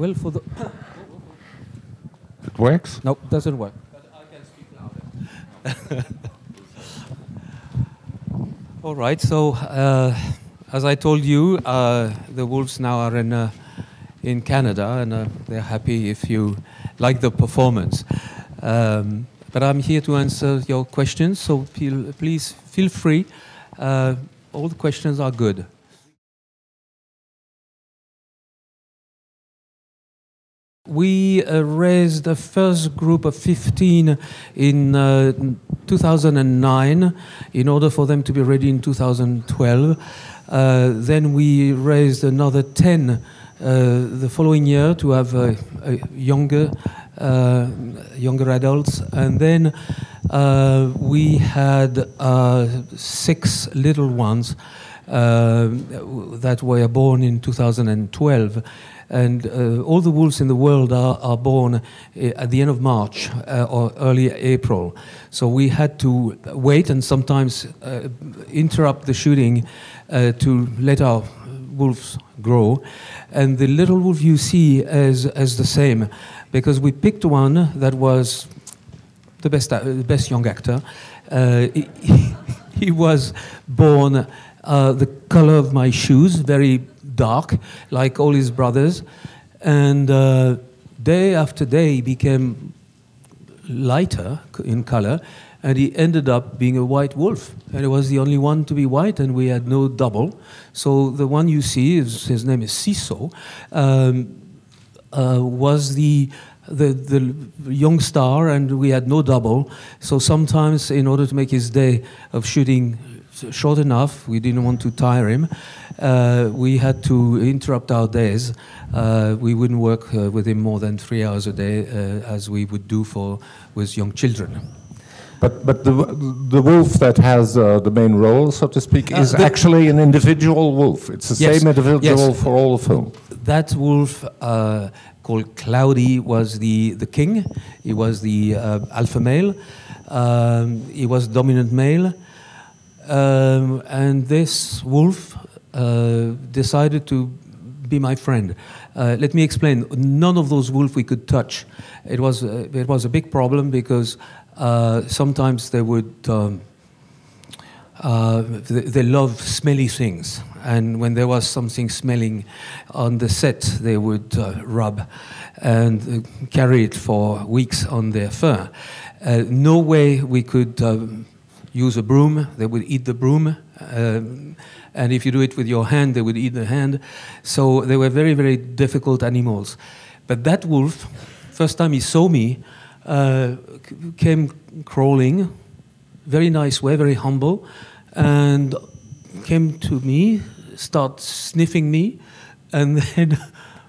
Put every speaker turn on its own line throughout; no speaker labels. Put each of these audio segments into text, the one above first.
well, for the
It works?
no, doesn't work. All right. So, uh, as I told you, uh, the Wolves now are in uh, in Canada, and uh, they're happy if you like the performance. Um, but I'm here to answer your questions, so feel, please feel free. Uh, all the questions are good. We uh, raised the first group of 15 in uh, 2009 in order for them to be ready in 2012. Uh, then we raised another 10 uh, the following year to have uh, younger, uh, younger adults. And then we had six little ones that were born in 2012 and uh, all the wolves in the world are, are born uh, at the end of March uh, or early April. So we had to wait and sometimes uh, interrupt the shooting uh, to let our wolves grow. And the little wolf you see is, is the same because we picked one that was the best, uh, best young actor. Uh, he, he was born uh, the color of my shoes, very dark, like all his brothers. And uh, day after day, he became lighter in color, and he ended up being a white wolf. And he was the only one to be white, and we had no double. So the one you see, is, his name is Siso, um, uh, was the the, the young star, and we had no double. So sometimes, in order to make his day of shooting short enough, we didn't want to tire him. Uh, we had to interrupt our days. Uh, we wouldn't work uh, with him more than three hours a day, uh, as we would do for with young children.
But, but the, the wolf that has uh, the main role, so to speak,
Uh,
is actually an individual wolf. It's the
Yes,
same individual
yes.
for all the film.
that wolf uh, called Cloudy was the, the king. He was the uh, alpha male. Um, he was dominant male. Um, and this wolf uh, decided to be my friend. Uh, let me explain. None of those wolves we could touch. It was, uh, it was a big problem because uh, sometimes they would. Um, uh, they, they love smelly things, and when there was something smelling on the set, they would uh, rub and carry it for weeks on their fur. No way we could um, use a broom; they would eat the broom. Um, and if you do it with your hand, they would eat the hand. So they were very, very difficult animals. But that wolf, first time he saw me, uh, came crawling very nice way, very humble, and came to me, started sniffing me, and then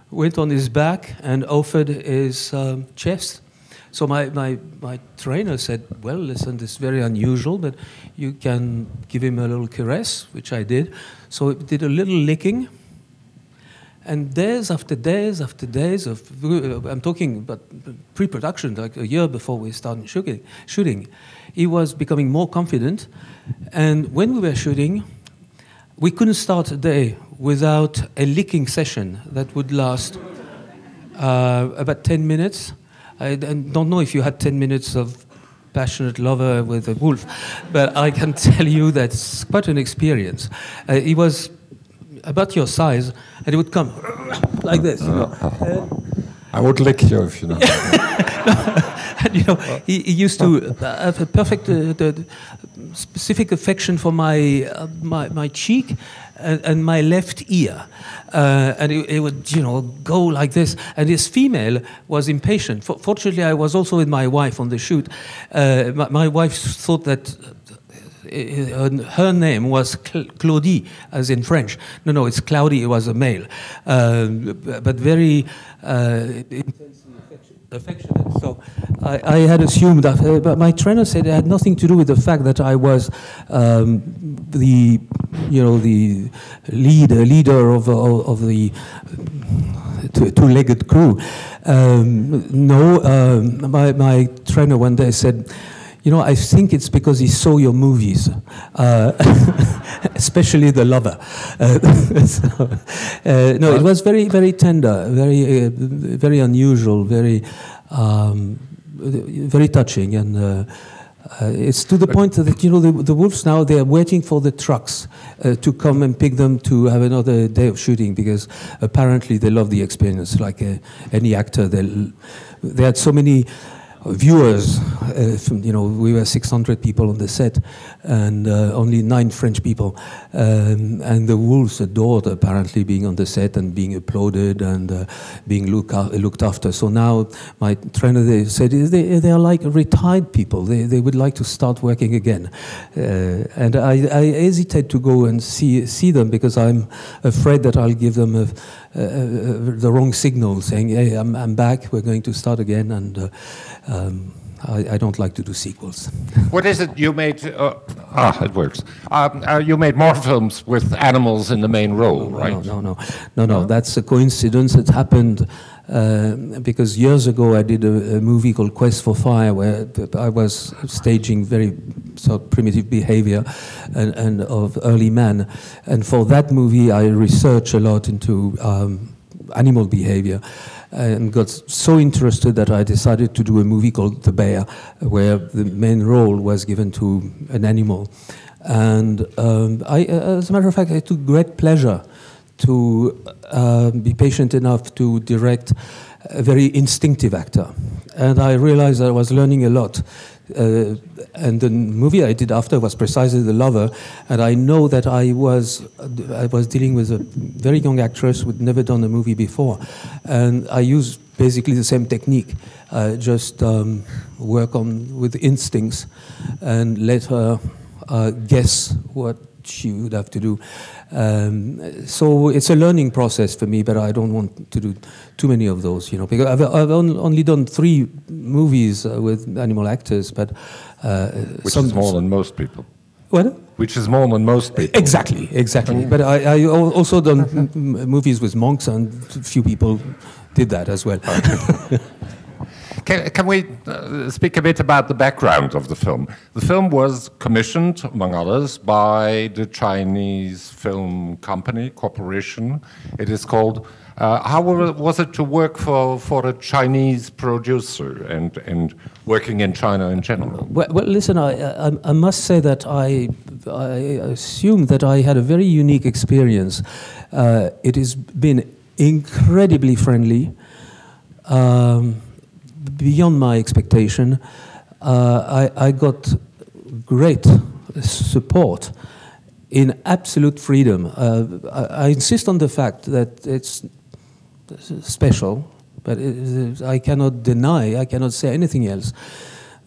went on his back and offered his um, chest. So my, my, my trainer said, well, listen, this is very unusual, but you can give him a little caress, which I did. So it did a little licking, and days after days after days of, I'm talking about pre-production, like a year before we started shooting, shooting, he was becoming more confident. And when we were shooting, we couldn't start a day without a licking session that would last uh, about 10 minutes. I don't know if you had 10 minutes of passionate lover with a wolf, but I can tell you that's quite an experience. Uh, he was about your size, and he would come like this. You know.
I would lick you if you know.
And, you know, he, he used to uh, have a perfect, uh, the specific affection for my uh, my, my cheek and, and my left ear, uh, and it, it would you know go like this. And this female was impatient. For, fortunately, I was also with my wife on the shoot. Uh, my, my wife thought that. uh, Her name was Claudie, as in French. No, no, it's Cloudy. It was a male, um, but very uh, intensely affectionate. So I, I had assumed that, uh, but my trainer said it had nothing to do with the fact that I was um, the, you know, the leader leader of of, of the two- two-legged crew. Um, no, um, my my trainer one day said. You know, I think it's because he saw your movies, uh, especially The Lover. Uh, so, uh, no, it was very, very tender, very, uh, very unusual, very, um, very touching, and uh, uh, it's to the point that you know the, the wolves now they are waiting for the trucks uh, to come and pick them to have another day of shooting because apparently they love the experience. Like uh, any actor, they they had so many viewers. Uh, from, you know, we were 600 people on the set, and uh, only nine French people. Um, and the wolves adored apparently being on the set and being applauded and uh, being look, looked after. So now my trainer they said they, they are like retired people. They, they would like to start working again. Uh, and I, I hesitate to go and see see them because I'm afraid that I'll give them a, the wrong signal, saying, "Hey, I'm, I'm back. We're going to start again." And uh, um, I, I, don't like to do sequels.
what is it you made? Uh, ah, it works. Um, uh, you made more films with animals in the main role,
no,
right?
No, no, no, no, no. That's a coincidence. It happened uh, because years ago I did a, a, movie called Quest for Fire, where I was staging very sort of primitive behavior and, and of early man. And for that movie, I researched a lot into um, animal behavior and got so interested that I decided to do a movie called The Bear, where the main role was given to an animal. And um, I, as a matter of fact, I took great pleasure to uh, be patient enough to direct a very instinctive actor. And I realized I was learning a lot. Uh, and the movie I did after was precisely The Lover, and I know that I was I was dealing with a very young actress who'd never done a movie before, and I used basically the same technique, uh, just um, work on with instincts, and let her uh, guess what she would have to do. Um, so it's a learning process for me, but I don't want to do too many of those, you know, because I've, I've only done three movies uh, with animal actors, but
uh, which some, is more than most people.
What?
Which is more than most people.
Exactly, exactly. But I, I also done movies with monks, and a few people did that as well.
Can, can we uh, speak a bit about the background of the film? The film was commissioned, among others, by the Chinese film company, corporation. It is called. Uh, how was it to work for, for a Chinese producer and, and working in China in general?
Well, well listen, I, I, I, must say that I, I assume that I had a very unique experience. Uh, it has been incredibly friendly. Um, beyond my expectation. Uh, I, I, got great support in absolute freedom. Uh, I, I, insist on the fact that it's special, but it, I cannot deny, I cannot say anything else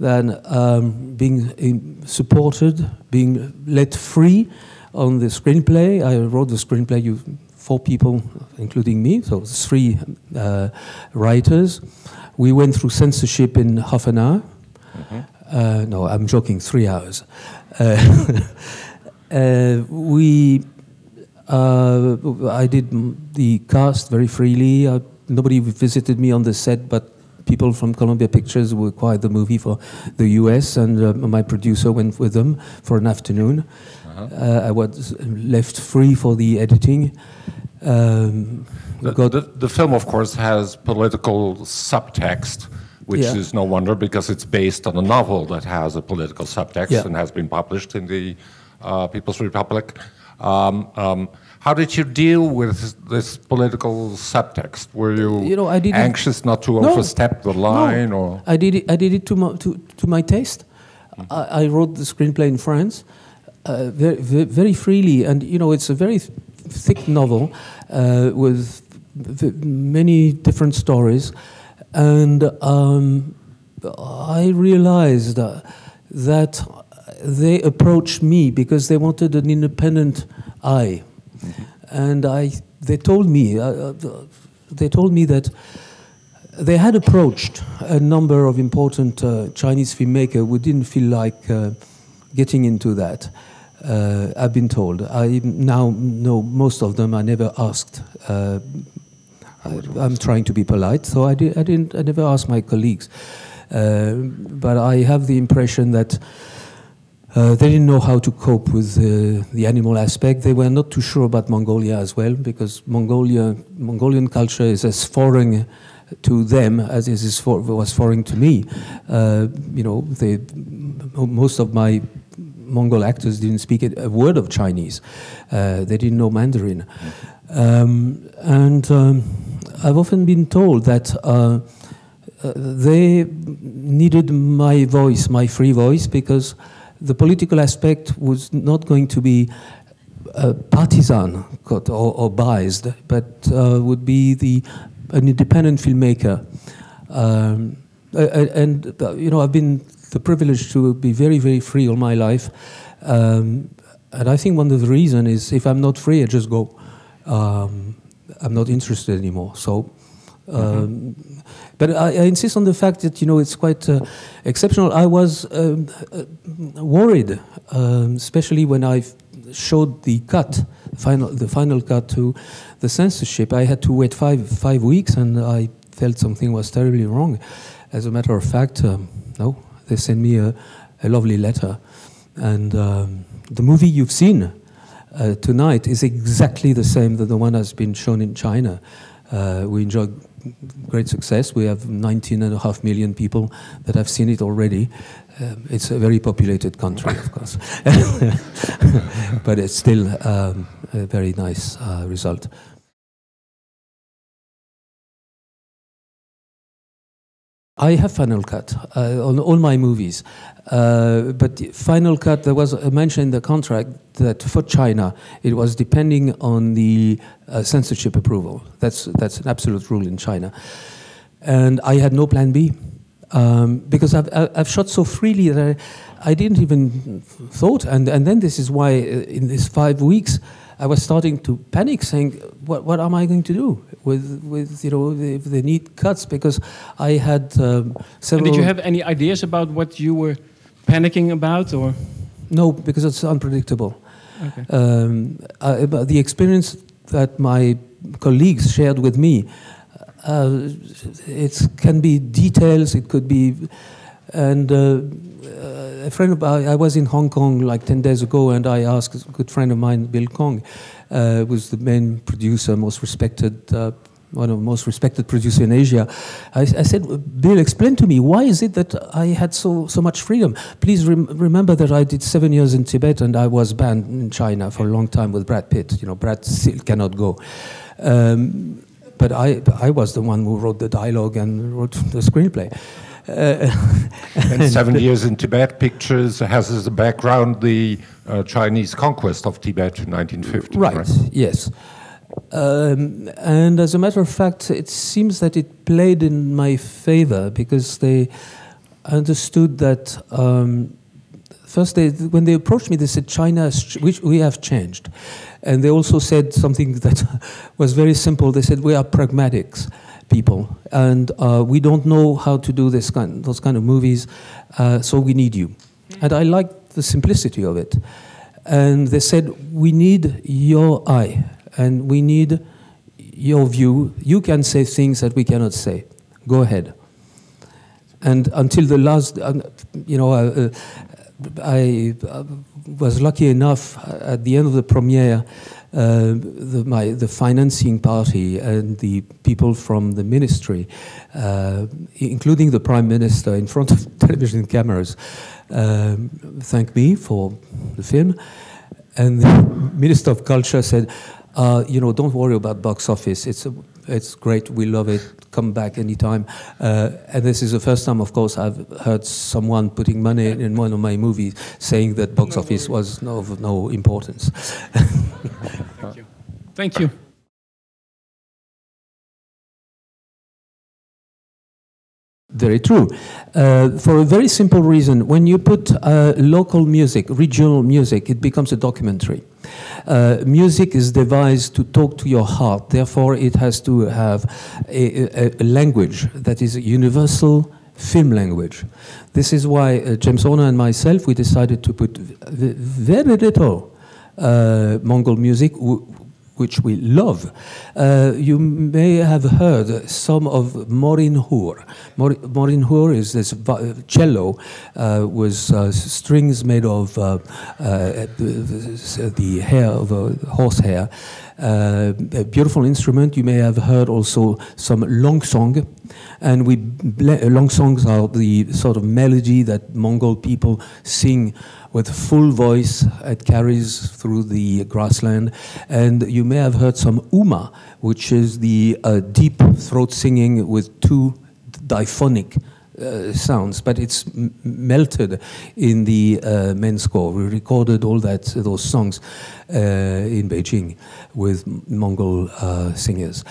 than um, being supported, being let free on the screenplay. I wrote the screenplay, you, four people, including me, so three uh, writers. We went through censorship in half an hour. Mm-hmm. Uh, no, I'm joking, three hours. Uh, uh, we, uh, I did the cast very freely. Uh, nobody visited me on the set, but people from Columbia Pictures who acquired the movie for the US, and uh, my producer went with them for an afternoon. Uh-huh. I was left free for the editing. Um,
the, the, the, film, of course, has political subtext, which yeah. is no wonder because it's based on a novel that has a political subtext yeah. and has been published in the uh, People's Republic. Um, um, how did you deal with this political subtext? Were you, you know, I did anxious not to no, overstep the line,
no.
or
I did it. I did it to my, to, to my taste. Mm. I, I, wrote the screenplay in France, uh, very, very freely, and you know, it's a very thick novel uh, with many different stories, and um, I realized uh, that they approached me because they wanted an independent eye, mm-hmm. and I they told me uh, uh, they told me that they had approached a number of important uh, Chinese filmmakers who didn't feel like uh, getting into that. Uh, I've been told. I now know most of them. I never asked. Uh, I, am trying to be polite, so I, I, didn't. I never asked my colleagues. Uh, but I have the impression that uh, they didn't know how to cope with uh, the animal aspect. They were not too sure about Mongolia as well, because Mongolia, Mongolian culture is as foreign to them as it is for, was foreign to me. Uh, you know, they, most of my Mongol actors didn't speak a word of Chinese. Uh, they didn't know Mandarin. Um, and um, I've often been told that uh, uh they needed my voice, my free voice, because the political aspect was not going to be uh, partisan or, or, biased, but uh, would be the an independent filmmaker. Um, and uh, you know, I've been the privilege to be very, very free all my life, um, and I think one of the reasons is if I'm not free, I just go. Um, I'm not interested anymore. So. Um, mm -hmm. But I, I, insist on the fact that you know it's quite uh, exceptional. I was um, uh, worried, um, especially when I showed the cut, final, the final cut to the censorship. I had to wait five five weeks, and I felt something was terribly wrong. As a matter of fact, um, no, they sent me a, a lovely letter, and um, the movie you've seen uh, tonight is exactly the same that the one has been shown in China. Uh, we enjoyed great success. We have 19 and a half million people that have seen it already. Um, it's a very populated country, of course, but it's still um, a very nice uh, result. I have Final Cut uh, on all my movies, uh, but Final Cut, there was a mention in the contract that for China, it was depending on the uh, censorship approval. That's, that's an absolute rule in China. And I had no plan B. Um, because I've, I've shot so freely that I, I didn't even thought. And, and then this is why uh, in these five weeks, I was starting to panic, saying, "What, what am I going to do with, with you know, the, the neat cuts?" Because I had um, several.
And did you have any ideas about what you were panicking about, or?
No, because it's unpredictable. Okay. Um, I, the experience that my colleagues shared with me, uh, it can be details. It could be, and. Uh, a friend of I, I was in Hong Kong like 10 days ago, and I asked a good friend of mine, Bill Kong, uh, was the main producer, most respected, uh, one of the most respected producer in Asia. I, I, said, Bill, explain to me, why is it that I had so, so much freedom? Please rem remember that I did seven years in Tibet and I was banned in China for a long time with Brad Pitt. You know, Brad still cannot go. Um, but I, I was the one who wrote the dialogue and wrote the screenplay.
Uh, and seven years in Tibet pictures has as a background the uh, Chinese conquest of Tibet in 1950.
Right, right? yes. Um, and as a matter of fact, it seems that it played in my favor because they understood that. Um, first, they, when they approached me, they said, China, we, we have changed. And they also said something that was very simple. They said, We are pragmatics people, and uh, we don't know how to do this kind, those kind of movies, uh, so we need you. And I liked the simplicity of it. And they said, we need your eye, and we need your view. You can say things that we cannot say. Go ahead. And until the last, uh, you know, uh, I uh, was lucky enough at the end of the premiere uh, the, my, the financing party and the people from the ministry, uh, including the prime minister in front of television cameras, um, thanked me for the film. And the minister of culture said, uh, you know, don't worry about box office. It's a it's great. We love it. Come back anytime. Uh, and this is the first time, of course, I've heard someone putting money in one of my movies saying that box office was of no importance.
Thank you. Thank you.
Very true. Uh, for a very simple reason, when you put uh, local music, regional music, it becomes a documentary. Uh, music is devised to talk to your heart, therefore, it has to have a, a, a language that is a universal film language. This is why uh, James Horner and myself, we decided to put very little uh, Mongol music which we love. Uh, you may have heard some of Morin Khuur. Morin Khuur is this cello uh, with uh, strings made of uh, uh, the hair of a horse hair. Uh, a beautiful instrument. You may have heard also some long song, and we long songs are the sort of melody that Mongol people sing with full voice. It carries through the grassland. And you may have heard some uma, which is the uh, deep throat singing with two diphonic uh, sounds, but it's melted in the uh, main score. We recorded all that those songs uh, in Beijing with Mongol uh, singers.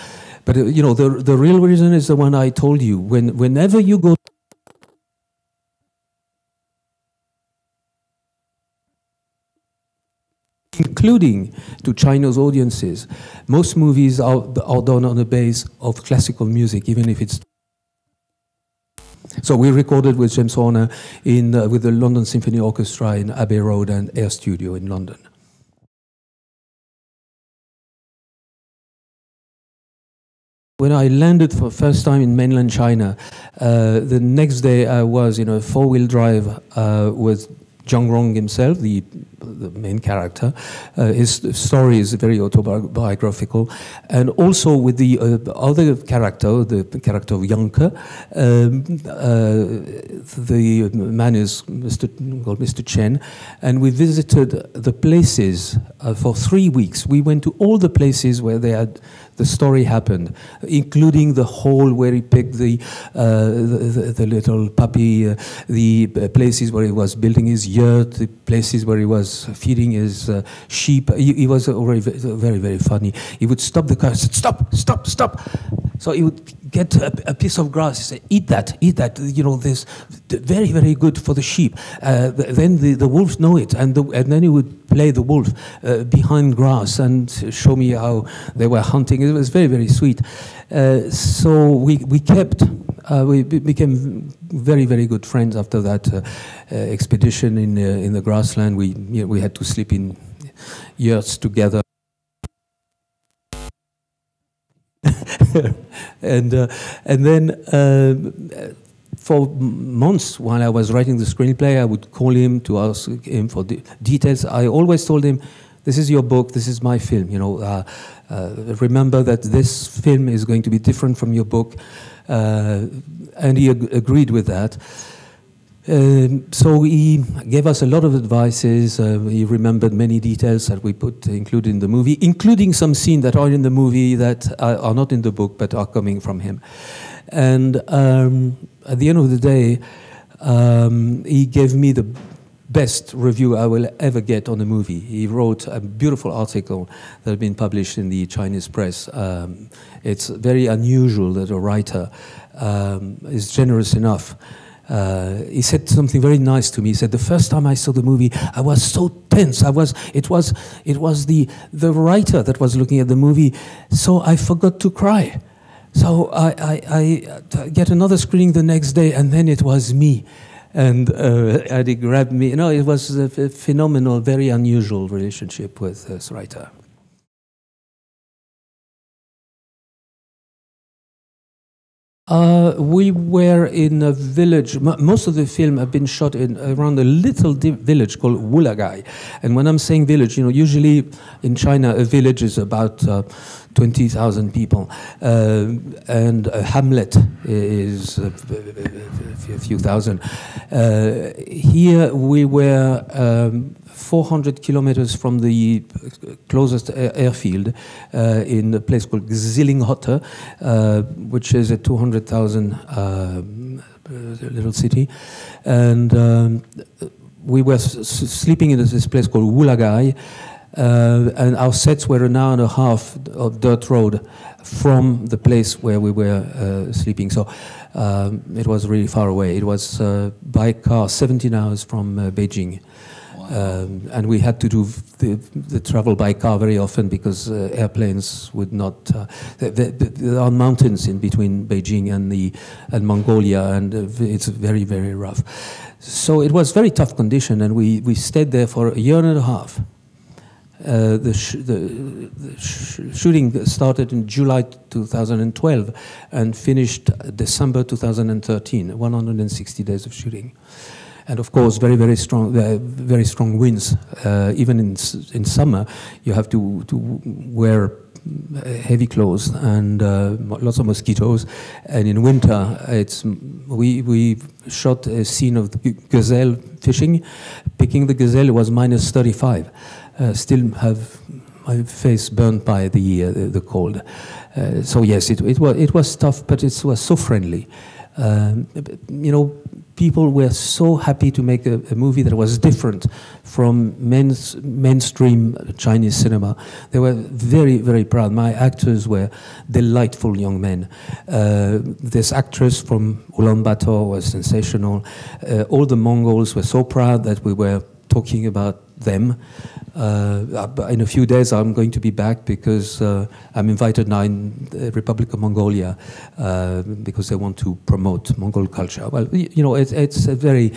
But uh, you know, the the real reason is the one I told you. When whenever you go including to China's audiences. Most movies are, are done on the base of classical music, even if it's. So we recorded with James Horner in, uh, with the London Symphony Orchestra in Abbey Road and Air Studio in London. When I landed for the first time in mainland China, uh, the next day I was in a four-wheel drive uh, with Jiang Rong himself, the, the main character. Uh, his story is very autobiographical. And also with the uh, other character, the character of Yang Ke, um, uh, the man is Mr. called Mr. Chen, and we visited the places uh, for three weeks. We went to all the places where they had the story happened, including the hole where he picked the, uh, the, the, little puppy, uh, the places where he was building his yurt, the places where he was feeding his uh, sheep. He, he, was already very, very funny. He would stop the car said, stop, stop, stop. So he would get a, a piece of grass, he said, eat that, eat that. You know, this very, very good for the sheep. Uh, then the, the wolves know it, and, the, and then he would play the wolf uh, behind grass and show me how they were hunting. It was very, very sweet. Uh, so we, we kept, uh, we became very, very good friends after that uh, uh, expedition in, in the grassland. We, you know, we had to sleep in yurts together. and, and then for months while I was writing the screenplay, I would call him to ask him for the details. I always told him, "This is your book. This is my film. You know, uh, uh, remember that this film is going to be different from your book." Uh, and he ag agreed with that. Um, so he gave us a lot of advices. Uh, he remembered many details that we put included in the movie, including some scenes that are in the movie that are, are not in the book but are coming from him. And um, at the end of the day, um, he gave me the best review I will ever get on a movie. He wrote a beautiful article that had been published in the Chinese press. Um, it's very unusual that a writer um, is generous enough. Uh, he said something very nice to me. He said, "The first time I saw the movie, I was so tense. I was. It was. It was the the writer that was looking at the movie, so I forgot to cry." So I, I, I, get another screening the next day, and then it was me. And uh, Eddie grabbed me. Know, it was a phenomenal, very unusual relationship with this writer. Uh, we were in a village. most of the film have been shot in around a little village called Wulagai. And when I'm saying village, you know, usually in China a village is about uh, 20,000 people, uh, and a hamlet is a, few thousand. Uh, here we were. Um, 400 kilometers from the closest airfield uh, in a place called Xilinhot, uh, which is a 200,000 uh, little city. And um, we were sleeping in this place called Wulagai, uh, and our sets were an hour and a half of dirt road from the place where we were uh, sleeping. So um, it was really far away. It was uh, by car 17 hours from Beijing. Um, and we had to do the, the, travel by car very often because uh, airplanes would not. Uh, there are mountains in between Beijing and the and Mongolia, and uh, it's very very rough. So it was very tough condition, and we we stayed there for a year and a half. Uh, the, sh the, the sh shooting started in July 2012 and finished December 2013, 160 days of shooting. And of course, very, very strong, uh, very strong winds. Uh, even in, in summer, you have to, to wear heavy clothes and uh, lots of mosquitoes. And in winter, it's we we shot a scene of gazelle fishing. Picking the gazelle was minus 35. Uh, still have my face burned by the uh, the cold. Uh, so yes, it, it was it was tough, but it was so friendly. Um, you know, people were so happy to make a, a movie that was different from men's, mainstream Chinese cinema. They were very, very proud. My actors were delightful young men. Uh, this actress from Ulaanbaatar was sensational. Uh, all the Mongols were so proud that we were talking about them. Uh, in a few days, I'm going to be back because uh, I'm invited now in the Republic of Mongolia uh, because they want to promote Mongol culture. Well, you know, it's, it's a very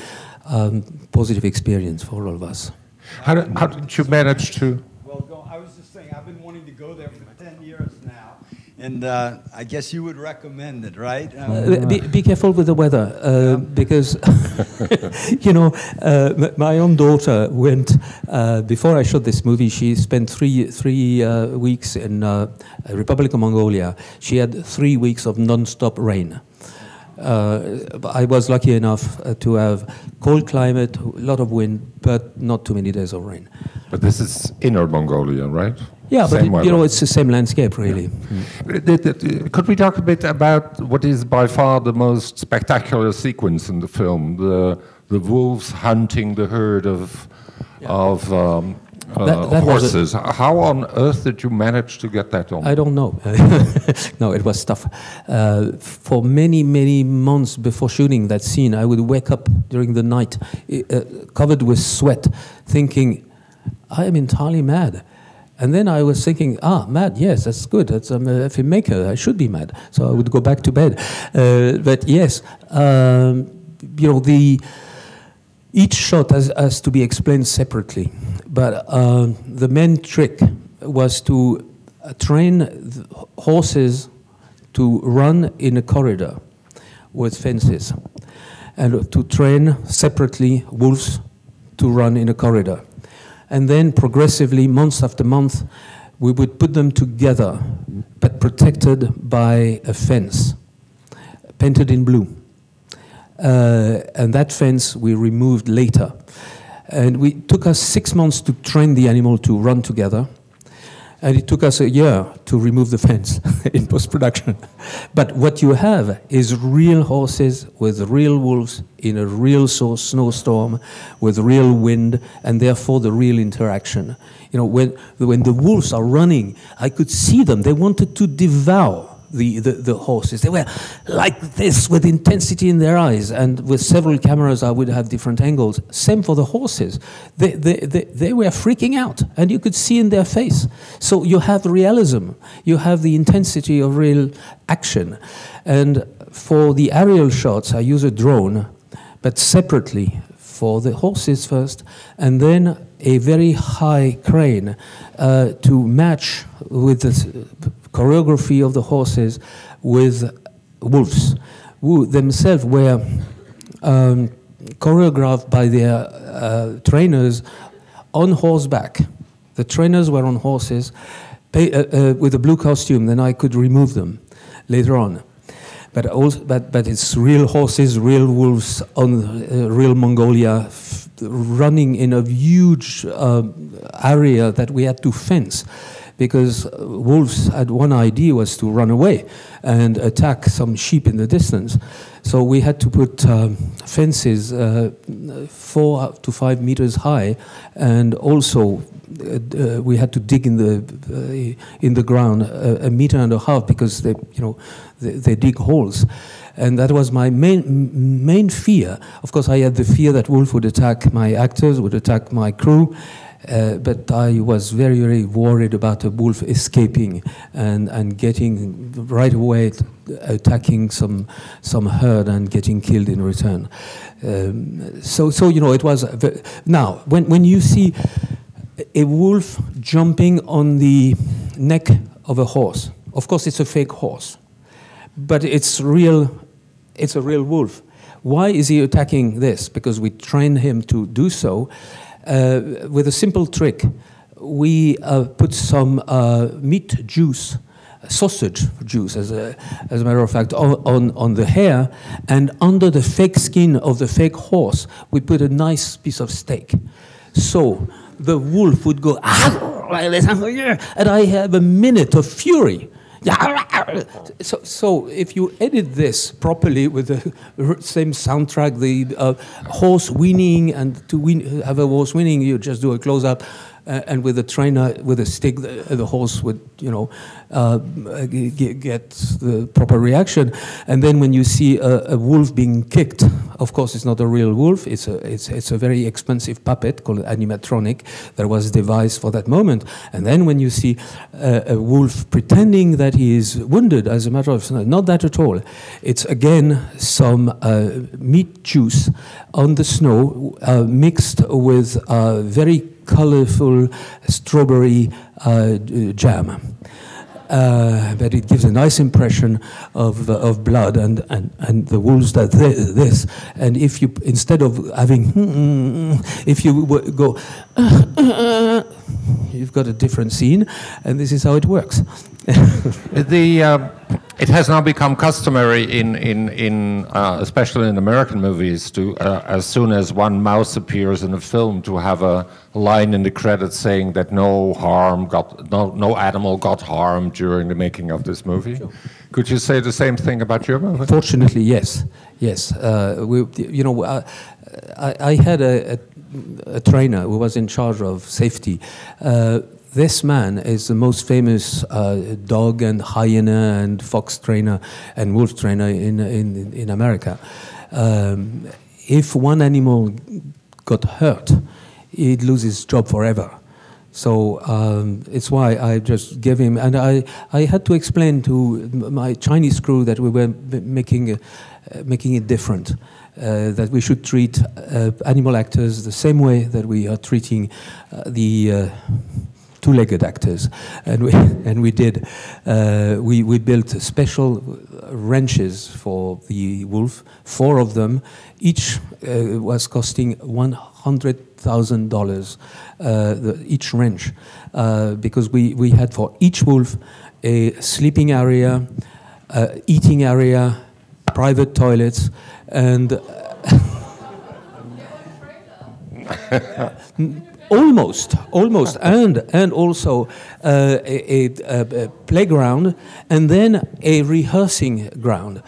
um, positive experience for all of us.
How how did you manage to?
Well, I was just saying, I've been wanting to go there for 10 years now. And uh, I guess you would recommend it, right? Um,
uh, be, be, careful with the weather uh, yeah. because, you know, uh, my own daughter went, uh, before I shot this movie, she spent three, three uh, weeks in Republic of Mongolia. She had three weeks of non-stop rain. I was lucky enough to have cold climate, a lot of wind, but not too many days of rain.
But this is inner Mongolia, right?
Yeah, but it, you know, it's the same landscape, really.
Mm. Could we talk a bit about what is by far the most spectacular sequence in the film? The the wolves hunting the herd of yeah. of um, uh, that, that horses. How on earth did you manage to get that on?
I don't know. no, it was tough. Uh, for many, many months before shooting that scene, I would wake up during the night, uh, covered with sweat, thinking, I am entirely mad. And then I was thinking, ah, mad, yes, that's good. That's, I'm a filmmaker. I should be mad. So I would go back to bed. Uh, but yes, um, you know, the each shot has, has to be explained separately. But uh, the main trick was to train horses to run in a corridor with fences, and to train separately wolves to run in a corridor and then progressively, month after month, we would put them together, but protected by a fence, painted in blue. Uh, and that fence we removed later. And we took us six months to train the animal to run together. And it took us a year to remove the fence in post production. But what you have is real horses with real wolves in a real snowstorm with real wind and therefore the real interaction. You know, when, when the wolves are running, I could see them. They wanted to devour the, the, the, horses. They were like this with intensity in their eyes. And with several cameras, I would have different angles. Same for the horses. They, they, they, they were freaking out, and you could see in their face. So you have realism, you have the intensity of real action. And for the aerial shots, I use a drone, but separately for the horses first, and then a very high crane uh, to match with the choreography of the horses with wolves, who themselves were um, choreographed by their uh, trainers on horseback. The trainers were on horses pay, uh, uh, with a blue costume, then I could remove them later on. But, also, but, but it's real horses, real wolves on uh, real Mongolia, running in a huge uh, area that we had to fence because uh, wolves had one idea was to run away and attack some sheep in the distance. So we had to put um, fences uh, four to five meters high, and also uh, we had to dig in the uh, in the ground a, a, meter and a half because they you know they, they dig holes and that was my main main fear. Of course, I had the fear that wolf would attack my actors, would attack my crew, uh, but I was very, very worried about a wolf escaping and, and getting right away attacking some, some herd and getting killed in return. Um, so, so, you know, it was. Now, when, when you see a wolf jumping on the neck of a horse. Of course, it's a fake horse, but it's real. It's a real wolf. Why is he attacking this? Because we train him to do so with a simple trick. We uh, put some uh, meat juice sausage juice, as a, as a matter of fact, on, on, on, the hair, and under the fake skin of the fake horse, we put a nice piece of steak. So the wolf would go, ah, and I have a minute of fury. So, so if you edit this properly with the same soundtrack, the uh, horse winning, and to win, have a horse winning, you just do a close up and with a trainer with a stick, the, the horse would, you know, uh, get, get, the proper reaction. And then when you see a, a, wolf being kicked, of course, it's not a real wolf. It's a it's it's a very expensive puppet called animatronic that was devised for that moment. And then when you see a, a wolf pretending that he is wounded, as a matter of not that at all. It's again some uh, meat juice on the snow uh, mixed with uh, very colorful strawberry uh, jam. Uh, but it gives a nice impression of, uh, of blood, and, and, and the wolves that this. And if you, instead of having, if you go, you've got a different scene, and this is how it works.
the, uh, it has now become customary in, in, in uh, especially in American movies, to uh, as soon as one mouse appears in a film, to have a line in the credits saying that no harm got, no, no animal got harmed during the making of this movie. Sure. Could you say the same thing about your movie?
Fortunately, yes, yes. Uh, we, you know, uh, I, I, had a, a, a, trainer who was in charge of safety uh, this man is the most famous uh, dog and hyena and fox trainer and wolf trainer in, in, in America. Um, if one animal got hurt, he'd lose his job forever. So um, it's why I just gave him, and I, I had to explain to my Chinese crew that we were making, uh, making it different. Uh, that we should treat uh, animal actors the same way that we are treating uh, the uh, two-legged actors, and we and we did. Uh, we we built special wrenches for the wolf, four of them. Each uh, was costing one hundred thousand uh, dollars each wrench, uh, because we we had for each wolf a sleeping area, uh, eating area, private toilets, and. almost, almost, and and also uh, a, a, a, playground, and then a rehearsing ground.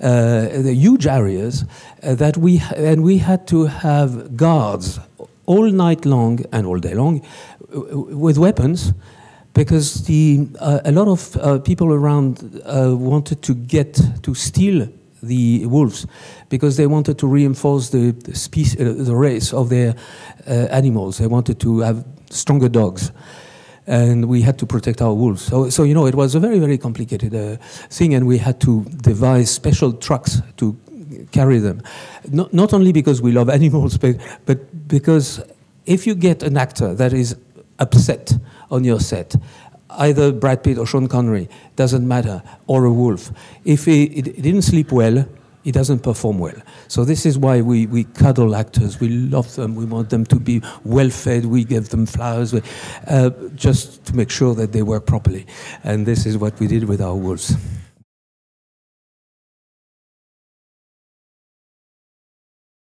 Uh, the huge areas uh, that we and we had to have guards all night long and all day long with weapons because the, uh, a lot of uh, people around uh, wanted to get to steal the wolves because they wanted to reinforce the, the, species, uh, the race of their uh, animals. They wanted to have stronger dogs. And we had to protect our wolves. So, so you know, it was a very, very complicated uh, thing, and we had to devise special trucks to carry them. Not, not only because we love animals, but, but because if you get an actor that is upset on your set, either Brad Pitt or Sean Connery, doesn't matter, or a wolf. If he, he didn't sleep well, he doesn't perform well. So this is why we, we cuddle actors. We love them. We want them to be well fed. We give them flowers, uh, just to make sure that they work properly. And this is what we did with our wolves.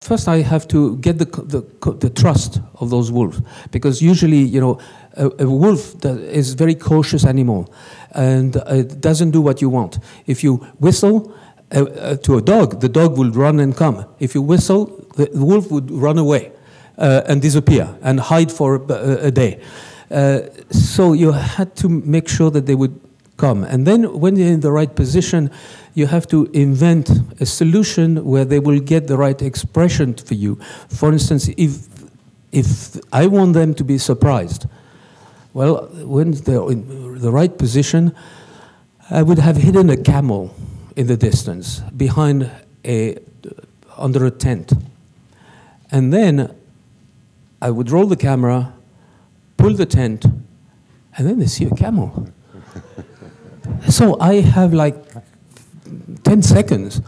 First, I have to get the, the, the trust of those wolves because usually, you know, a, a wolf is a very cautious animal and it doesn't do what you want. If you whistle uh, uh, to a dog, the dog will run and come. If you whistle, the, wolf would run away uh, and disappear and hide for a, a day. Uh, so you had to make sure that they would come. And then when you're in the right position, you have to invent a solution where they will get the right expression for you. For instance, if, if I want them to be surprised, well, when they're in the right position, I would have hidden a camel in the distance behind a, under a tent. And then I would roll the camera pull the tent, and then they see a camel. so I have like 10 seconds.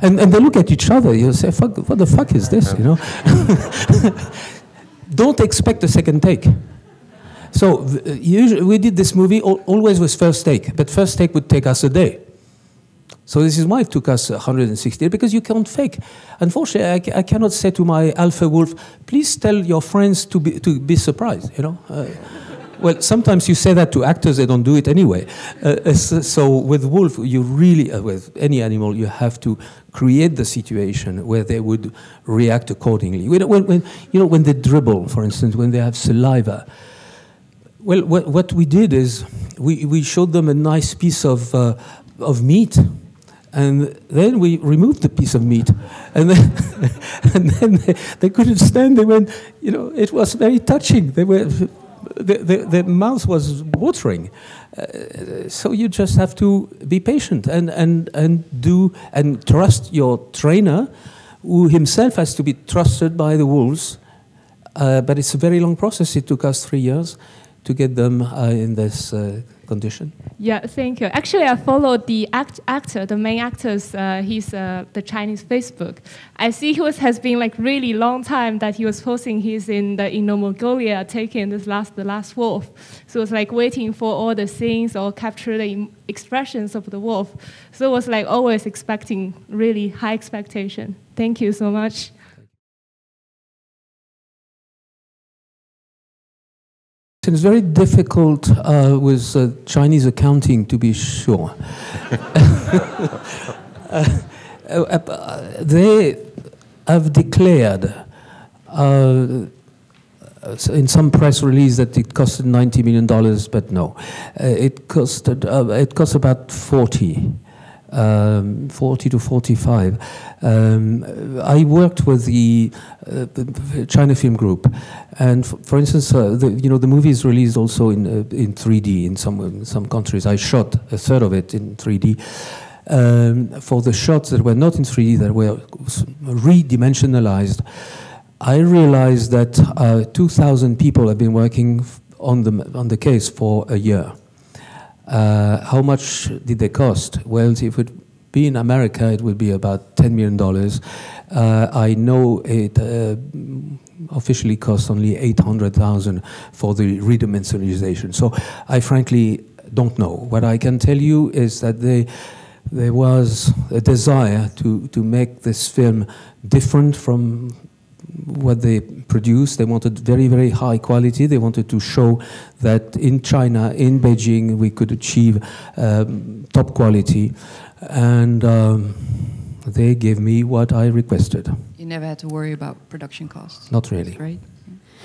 And, and they look at each other. You say, fuck, what the fuck is this? You know? Don't expect a second take. So usually we did this movie always with first take, but first take would take us a day. So this is why it took us 160 because you can't fake. Unfortunately, I, I, cannot say to my alpha wolf, please tell your friends to be, to be surprised, you know. Uh, well, sometimes you say that to actors, they don't do it anyway. Uh, so with wolf, you really, uh, with any animal, you have to create the situation where they would react accordingly. When, when, you know, when they dribble, for instance, when they have saliva, well, what, what we did is we, we showed them a nice piece of, uh, of meat, and then we removed the piece of meat. And then, and then they, they couldn't stand. They went, you know, it was very touching. They were the, the, mouth was watering. Uh, so you just have to be patient and, and, and do and trust your trainer, who himself has to be trusted by the wolves. Uh, but it's a very long process. It took us three years to get them uh, in this uh, condition.
Yeah, thank you. Actually, I followed the act actor, the main actor's, uh, he's uh, the Chinese Facebook. I see he was, has been like really long time that he was posting he's in the Inner Mongolia taking this last, the last wolf. So it was like waiting for all the scenes or capture the expressions of the wolf. So it was like always expecting really high expectation. Thank you so much.
It's very difficult uh, with uh, Chinese accounting, to be sure. uh, uh they have declared uh, in some press release that it costed $90 million, but no. Uh, it, costed, it cost about 40 um, 40 to 45. Um, I worked with the, uh, the, China Film Group, and for instance, uh, the, you know, the movie is released also in uh, in 3D in some in some countries. I shot a third of it in 3D. Um, for the shots that were not in 3D, that were redimensionalized, I realized that uh, 2,000 people have been working on the on the case for a year. Uh, how much did they cost? Well, if it be in America, it would be about $10 million. Uh, I know it uh, officially costs only 800,000 for the redimensionalization. So I frankly don't know. What I can tell you is that they, there was a desire to, to make this film different from what they produced. They wanted very, very high quality. They wanted to show that in China, in Beijing, we could achieve um, top quality. And um, they gave me what I requested.
You never had to worry about production costs?
Not really.
Great.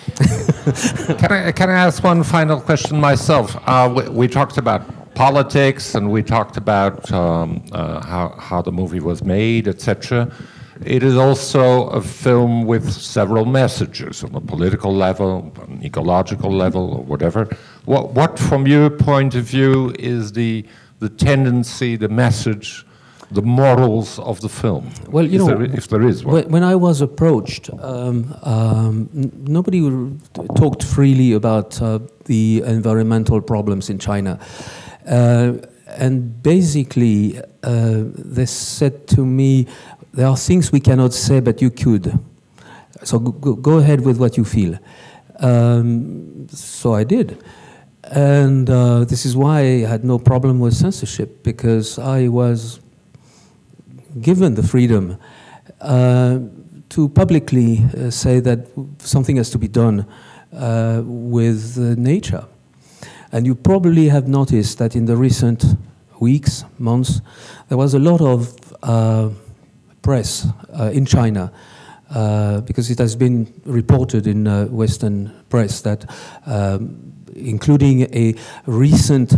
can, I, can I ask one final question myself? Uh, we, we, talked about politics and we talked about um, uh, how, how the movie was made, etc. It is also a film with several messages on a political level, an ecological level, or whatever. What, what from your point of view, is the, the tendency, the message, the morals of the film?
Well, you
if
know,
there, if there is one.
When I was approached, um, um, nobody talked freely about uh, the environmental problems in China. Uh, and basically, uh, they said to me, there are things we cannot say, but you could. So go, go ahead with what you feel. Um, so I did. And uh, this is why I had no problem with censorship, because I was given the freedom uh, to publicly uh, say that something has to be done uh, with nature. And you probably have noticed that in the recent weeks, months, there was a lot of uh, press uh, in China, uh, because it has been reported in uh, Western press that, um, including a recent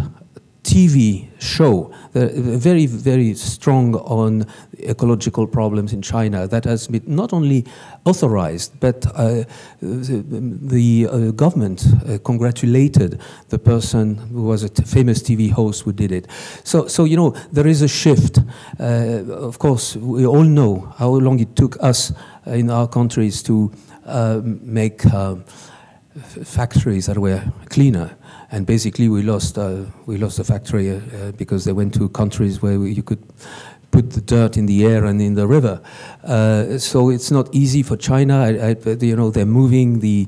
TV show, very, very strong on ecological problems in China that has been not only authorized, but uh, the uh, government uh, congratulated the person who was a famous TV host who did it. So, so you know, there is a shift. Uh, of course, we all know how long it took us in our countries to uh, make factories that were cleaner. And basically, we lost uh, we lost the factory uh, uh, because they went to countries where you could put the dirt in the air and in the river. Uh, so it's not easy for China. I, I, you know, they're moving the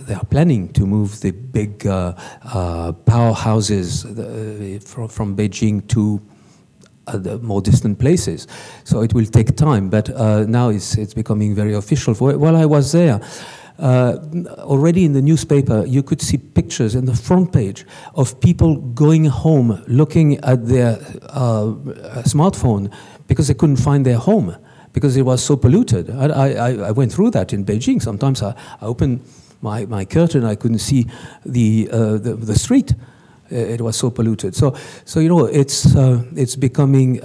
they are planning to move the big uh, uh, powerhouses uh, from, from Beijing to the more distant places. So it will take time, but now it's, it's becoming very official. For, while I was there, uh, already in the newspaper, you could see pictures in the front page of people going home looking at their uh, smartphone because they couldn't find their home because it was so polluted. I, I, I went through that in Beijing. Sometimes I, I opened my, my curtain, I couldn't see the, uh, the, the, street. It was so polluted. So, so you know, it's, uh, it's becoming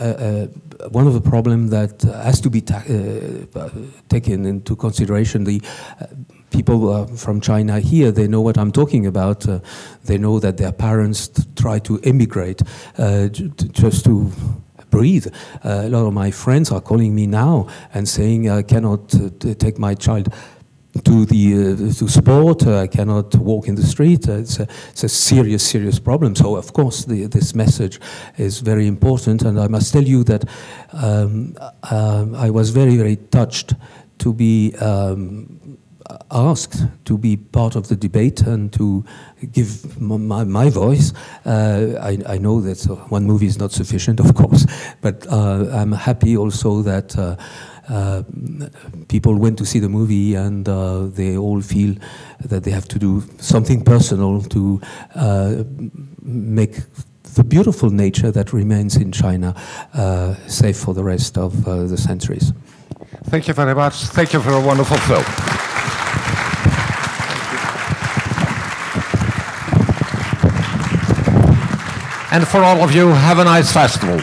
one of the problems that has to be uh, taken into consideration. The uh, people uh, from China here, they know what I'm talking about. Uh, they know that their parents try to immigrate uh, just to breathe. Uh, a lot of my friends are calling me now and saying I cannot uh, take my child to the uh, to sport. I cannot walk in the street. It's a, it's, a, serious, serious problem. So of course, the, this message is very important. And I must tell you that um, I was very, very touched to be um, asked to be part of the debate and to give my, my voice. Uh, I, I, know that one movie is not sufficient, of course, but uh, I'm happy also that uh, uh people went to see the movie and uh, they all feel that they have to do something personal to uh, make the beautiful nature that remains in China safe for the rest of the centuries.
Thank you very much. Thank you for a wonderful film. And for all of you, have a nice festival.